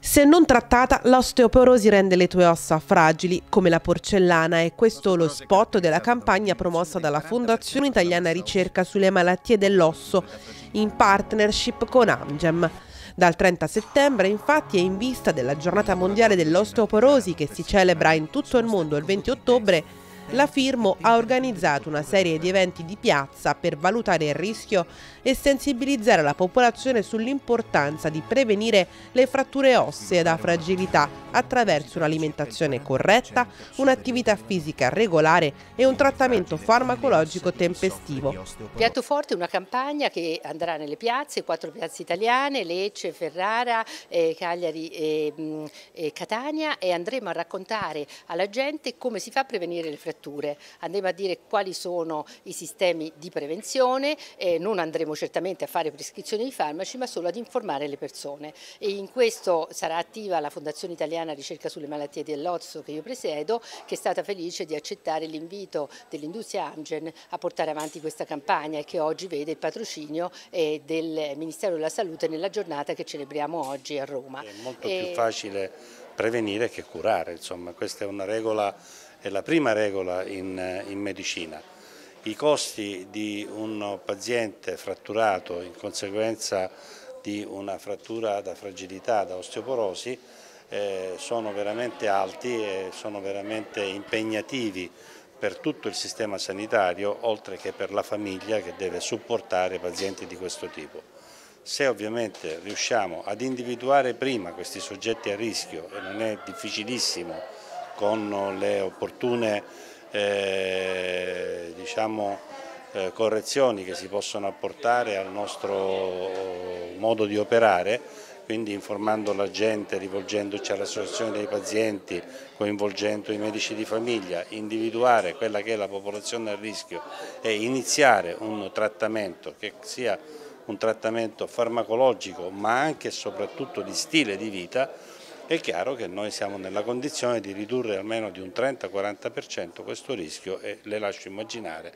Se non trattata, l'osteoporosi rende le tue ossa fragili, come la porcellana, e questo lo spot della campagna promossa dalla Fondazione Italiana Ricerca sulle malattie dell'osso, in partnership con Amgem. Dal 30 settembre infatti è in vista della giornata mondiale dell'osteoporosi che si celebra in tutto il mondo il 20 ottobre la Firmo ha organizzato una serie di eventi di piazza per valutare il rischio e sensibilizzare la popolazione sull'importanza di prevenire le fratture ossee da fragilità attraverso un'alimentazione corretta, un'attività fisica regolare e un trattamento farmacologico tempestivo. Piatto Forte è una campagna che andrà nelle piazze, quattro piazze italiane, Lecce, Ferrara, eh, Cagliari mh, e Catania e andremo a raccontare alla gente come si fa a prevenire le fratture, andremo a dire quali sono i sistemi di prevenzione, eh, non andremo certamente a fare prescrizioni di farmaci ma solo ad informare le persone e in questo sarà attiva la Fondazione Italiana Ricerca sulle Malattie dell'Ozzo che io presiedo che è stata felice di accettare l'invito dell'industria Amgen a portare avanti questa campagna e che oggi vede il patrocinio eh, del Ministero della Salute nella giornata che celebriamo oggi a Roma. È molto e... più facile prevenire che curare, insomma questa è una regola, è la prima regola in, in medicina i costi di un paziente fratturato in conseguenza di una frattura da fragilità, da osteoporosi, eh, sono veramente alti e sono veramente impegnativi per tutto il sistema sanitario, oltre che per la famiglia che deve supportare pazienti di questo tipo. Se ovviamente riusciamo ad individuare prima questi soggetti a rischio, e non è difficilissimo con le opportune eh, diciamo, eh, correzioni che si possono apportare al nostro modo di operare, quindi informando la gente, rivolgendoci all'associazione dei pazienti, coinvolgendo i medici di famiglia, individuare quella che è la popolazione a rischio e iniziare un trattamento che sia un trattamento farmacologico ma anche e soprattutto di stile di vita è chiaro che noi siamo nella condizione di ridurre almeno di un 30-40% questo rischio e le lascio immaginare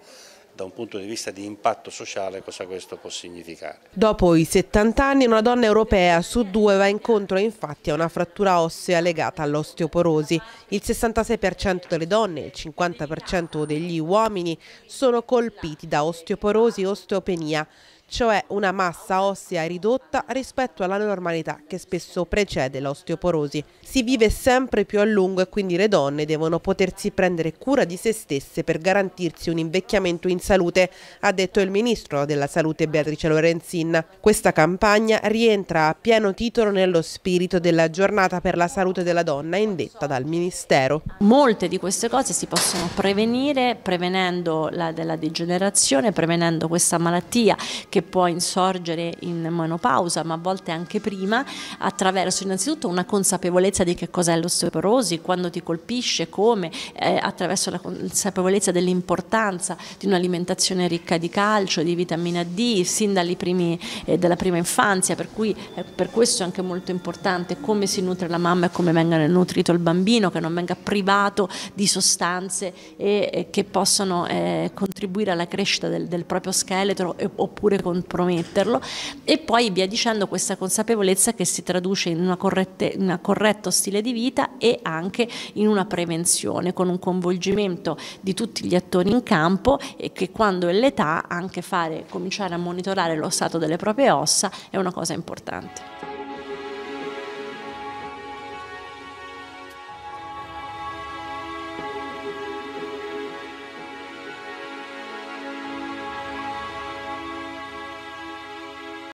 da un punto di vista di impatto sociale cosa questo può significare. Dopo i 70 anni una donna europea su due va incontro infatti a una frattura ossea legata all'osteoporosi. Il 66% delle donne e il 50% degli uomini sono colpiti da osteoporosi e osteopenia cioè una massa ossea ridotta rispetto alla normalità che spesso precede l'osteoporosi. Si vive sempre più a lungo e quindi le donne devono potersi prendere cura di se stesse per garantirsi un invecchiamento in salute, ha detto il ministro della salute Beatrice Lorenzin. Questa campagna rientra a pieno titolo nello spirito della giornata per la salute della donna indetta dal Ministero. Molte di queste cose si possono prevenire prevenendo la della degenerazione, prevenendo questa malattia che può insorgere in menopausa, ma a volte anche prima, attraverso innanzitutto una consapevolezza di che cos'è l'osteoporosi, quando ti colpisce, come, eh, attraverso la consapevolezza dell'importanza di un'alimentazione ricca di calcio, di vitamina D, sin primi, eh, dalla prima infanzia, per cui eh, per questo è anche molto importante come si nutre la mamma e come venga nutrito il bambino, che non venga privato di sostanze e, che possono eh, contribuire alla crescita del, del proprio scheletro oppure comprometterlo e poi via dicendo questa consapevolezza che si traduce in un corretto stile di vita e anche in una prevenzione con un coinvolgimento di tutti gli attori in campo e che quando è l'età anche fare, cominciare a monitorare lo stato delle proprie ossa è una cosa importante.